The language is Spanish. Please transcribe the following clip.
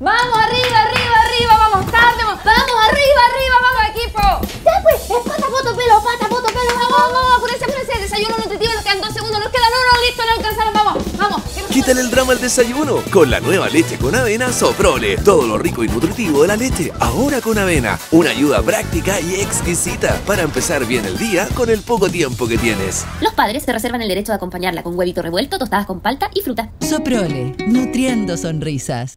Vamos, arriba, arriba, arriba, vamos, tarde, vamos, arriba, arriba, vamos, equipo. Ya pues, es pata, foto, pelo, pata, foto, pelo, vamos, vamos, vamos, apúrense, apúrense, desayuno nutritivo, nos quedan dos segundos, nos quedan uno, listo, no alcanzaron, vamos, vamos. Quítale el drama al desayuno con la nueva leche con avena Soprole. Todo lo rico y nutritivo de la leche, ahora con avena. Una ayuda práctica y exquisita para empezar bien el día con el poco tiempo que tienes. Los padres se reservan el derecho de acompañarla con huevito revuelto, tostadas con palta y fruta. Soprole, nutriendo sonrisas.